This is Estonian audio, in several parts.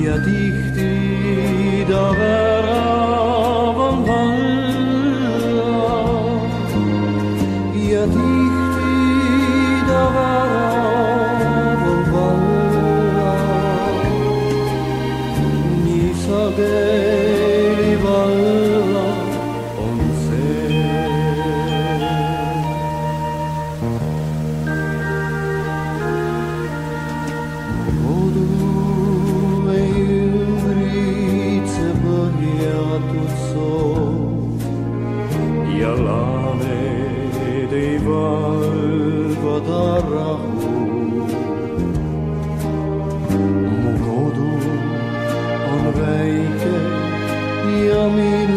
Via dicti dove addosso gli alame dei valva d'arrahu mugodu on veike yamin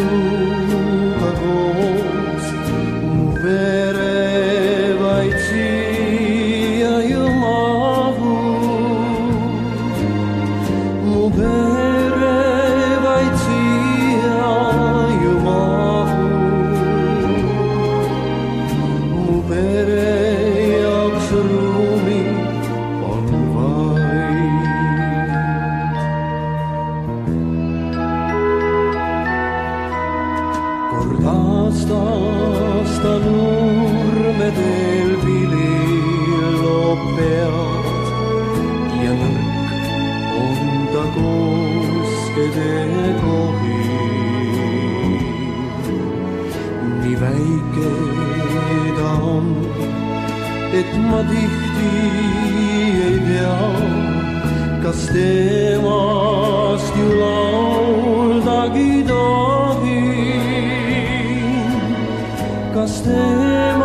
e ideal Castelas tiulor daghi doghi Castelas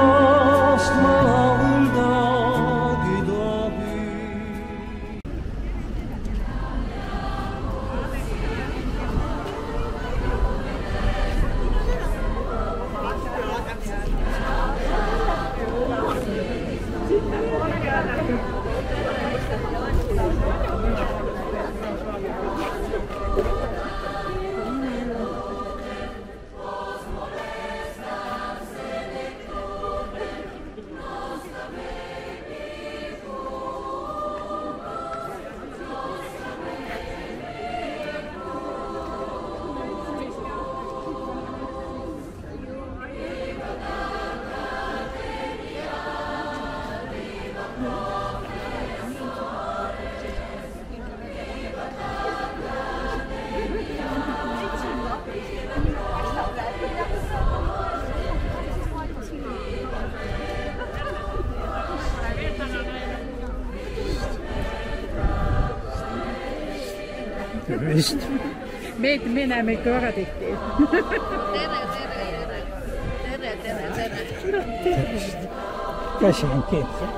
vist. me, me näeme ikka väga tihti. tere, tere, tere, tere, tere, tere. käsi on kinni.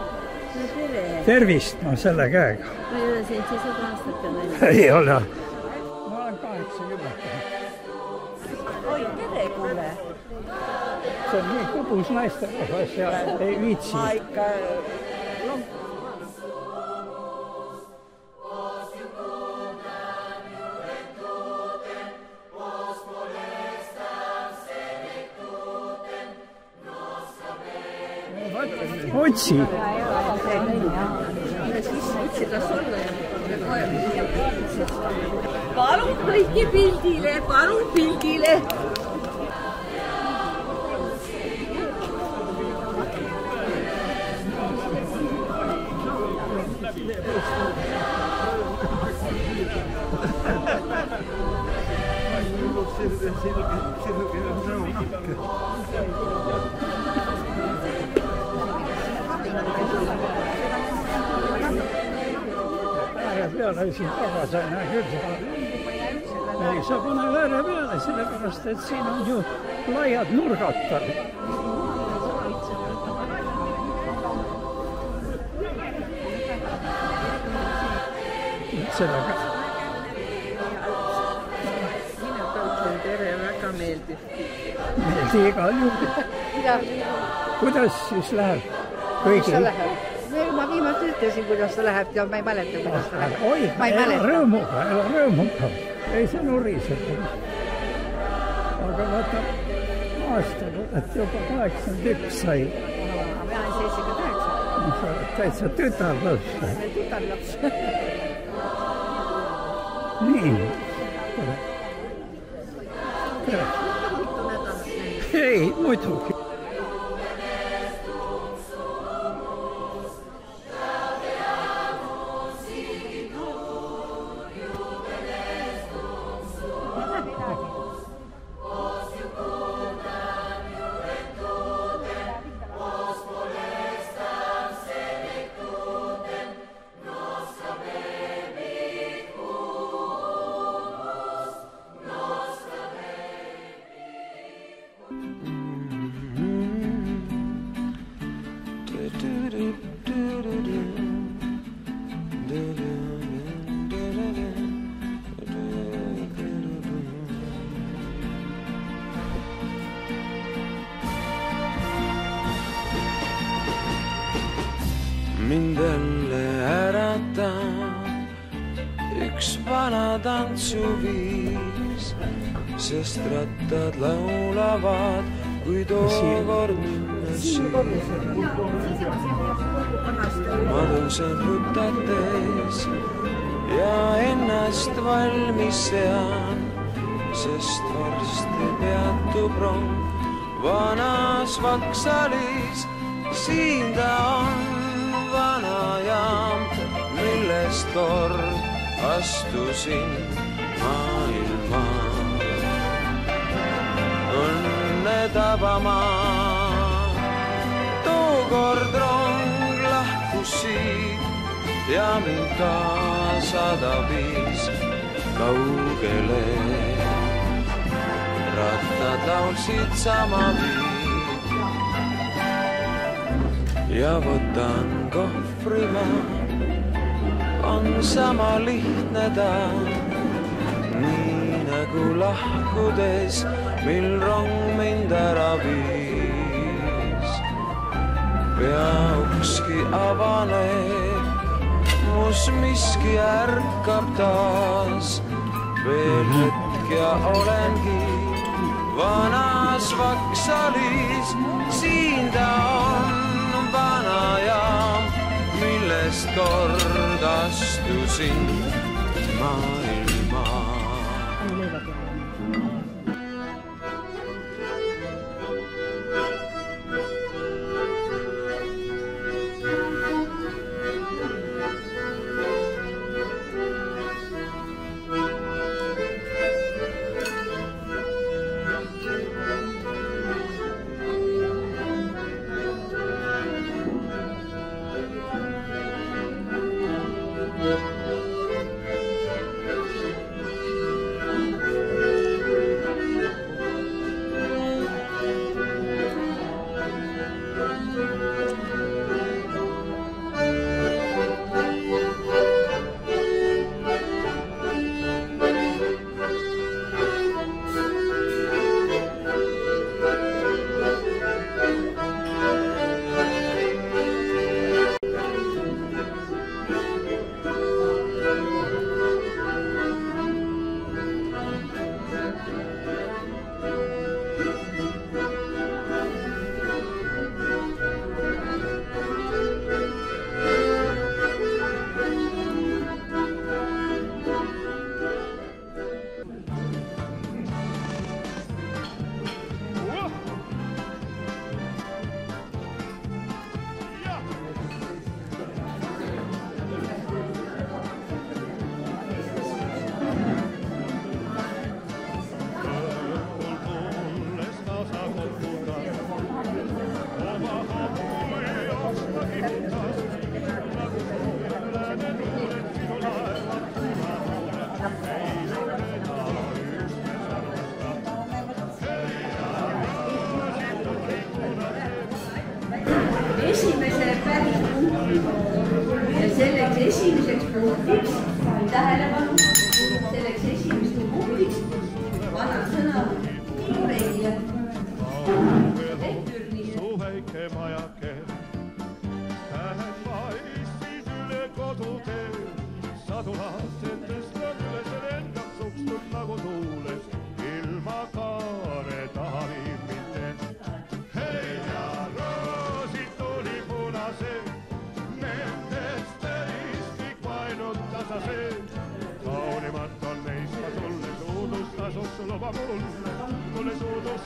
tervist, no selle käega. ma ei ole seitsesada aastat enam. ei ole. ma olen kaheksakümmend. oi, tere, kuule see on nii kubus naisterahvas ja ei viitsi. ma ikka lonkan Sì. Barung bilgi bilgiyle, barung bilgiyle. Seni de seni de seni de peale siin tagasi näe küll ei, sa pane ääre peale, sellepärast et siin on ju laiad nurgad tal. sellega mina ka ütlen tere, väga meeldib. meeldi igal juhul. kuidas siis läheb kõigil? Ma viimati ütlesin, kuidas ta läheb ja ma ei mäleta, kuidas ta läheb. oi, ela rõõmuga, ela rõõmuga, ei sa nurised. aga vaata, aastaga oled juba kaheksakümmend üks sai, mina olen seitsekümmend üheksa, sa oled täitsa tütarlaps. tütarlaps. nii. tere. tere. ei, muidugi. Sest rattad laulavad, kui tookord minna siis. madusen rutates ja ennast valmis sean, sest varsti peatub rong. Vanas Vaksalis, siin ta on, vana jaam, millest kord astusin maailma tabama. tookord rong lahkus siit ja mind kaasa tabis kaugele. rattad laulsid sama viid ja võtan kohvri ma, on sama lihtne ta, nii nagu lahkudes, mil rong mind ära viis. peaukski avaneb, mus miski ärkab taas, veel hetk ja olengi vanas Vaksalis, siin ta on, vana jaam, millest kord astusin maailma.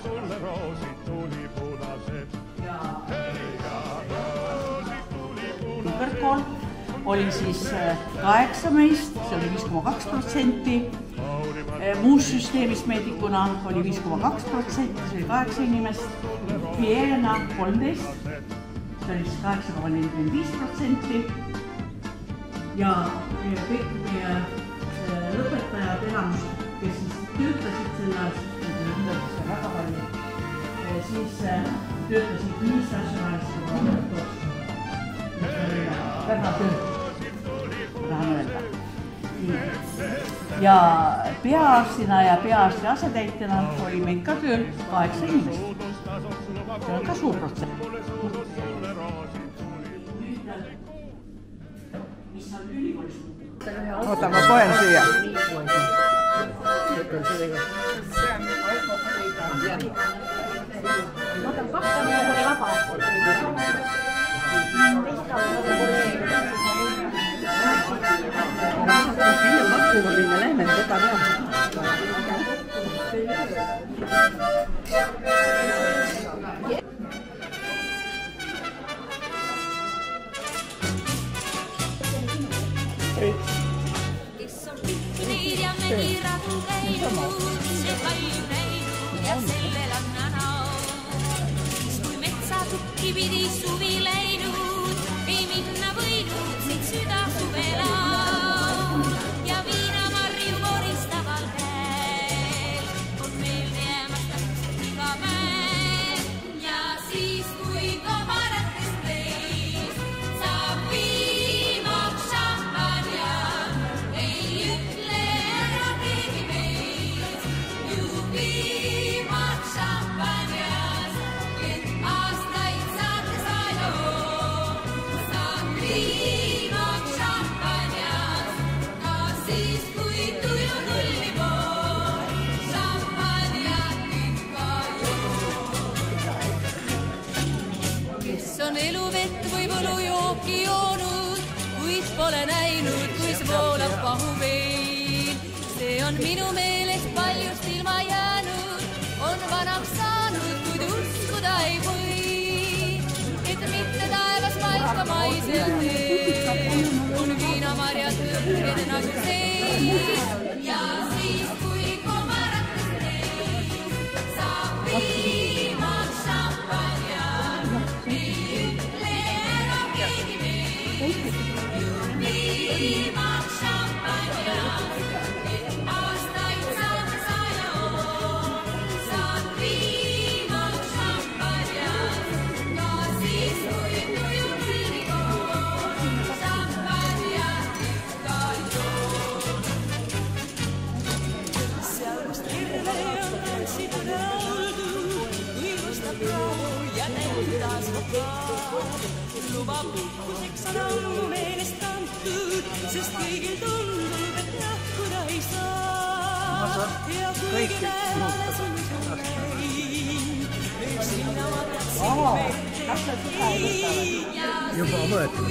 Sulle roosid tuli punased. kõrgkool oli siis äh, kaheksa meist, see oli viis koma kaks protsenti. muus süsteemis meedikuna oli viis koma kaks protsenti, see oli kaheksa inimest. Vienna kolmteist, see oli siis kaheksa koma nelikümmend viis protsenti. ja kõik meie äh, lõpetajad, enamus, kes siis töötasid selles, neid oli väga palju, siis äh, töötasid nii statsionaaris kui ka õppetoas väga töö, tahan öelda. ja pearstina ja peaarsti asetäitjana oli meid ka tööl kaheksa inimest. see on ka suur protsent. mis on ülikoolis muutunud? oota, ma poen siia. mình có tao không? Come on. Kes on eluvett või võlujooki joonud, kuid pole näinud, kuis voolab pahuvein. see on minu meelest paljust ilma jäänud, on vanaks saanud, kuid uskuda ei või, et mitte taevas paikamaisel teel on viinamarjad kõrged nagu seis Kuuseksi lauleen tanttuu, sest kõigil tundub, et lahkuda ei saa. Ja kuigi lähelle sind näin, sinna ma tahtsin meelde Juba võetud,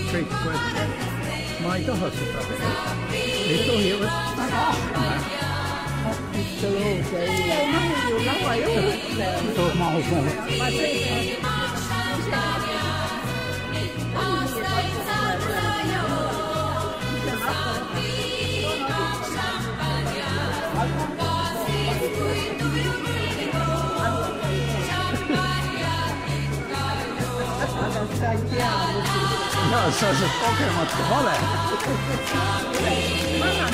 我是高运嘛祝你好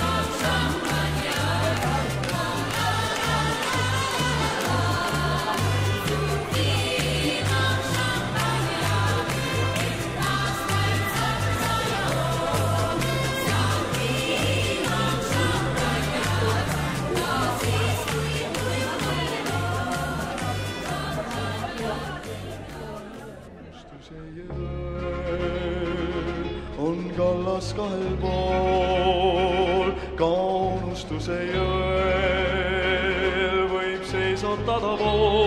运 igal pool. ka unustuse jõel võib seisata ta pool.